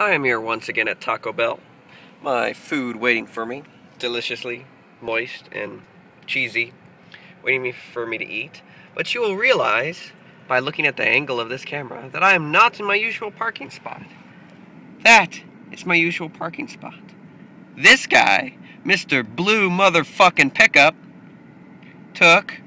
I am here once again at Taco Bell. My food waiting for me, deliciously moist and cheesy, waiting for me to eat. But you will realize, by looking at the angle of this camera, that I am not in my usual parking spot. That is my usual parking spot. This guy, Mr. Blue Motherfucking Pickup, took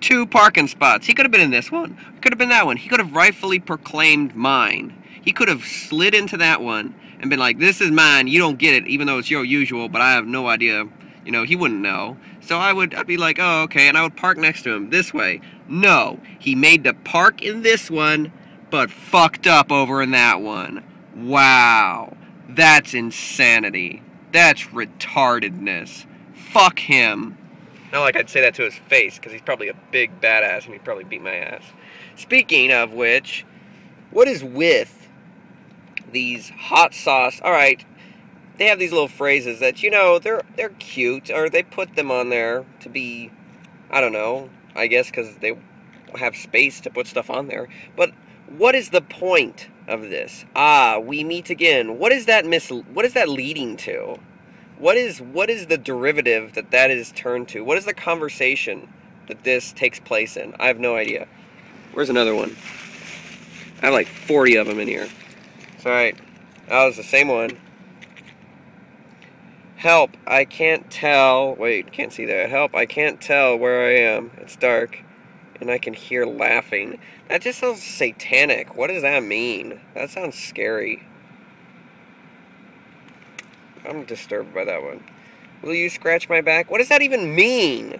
two parking spots. He could have been in this one. Could have been that one. He could have rightfully proclaimed mine. He could have slid into that one and been like, this is mine. You don't get it, even though it's your usual, but I have no idea. You know, he wouldn't know. So I would I'd be like, oh, okay, and I would park next to him this way. No, he made the park in this one, but fucked up over in that one. Wow. That's insanity. That's retardedness. Fuck him. Not like I'd say that to his face, because he's probably a big badass and he'd probably beat my ass. Speaking of which, what is with these hot sauce? All right, they have these little phrases that you know they're they're cute, or they put them on there to be, I don't know, I guess because they have space to put stuff on there. But what is the point of this? Ah, we meet again. What is that mis? What is that leading to? what is what is the derivative that that is turned to? What is the conversation that this takes place in? I have no idea. Where's another one? I have like 40 of them in here. It's alright. Oh, it's the same one. Help, I can't tell. Wait, can't see that. Help, I can't tell where I am. It's dark. And I can hear laughing. That just sounds satanic. What does that mean? That sounds scary. I'm disturbed by that one. Will you scratch my back? What does that even mean?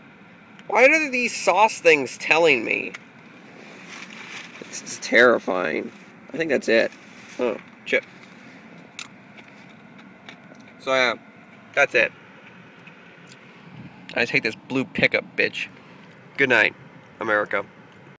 Why are these sauce things telling me? This is terrifying. I think that's it. Oh, chip. So yeah, that's it. I just hate this blue pickup, bitch. Good night, America.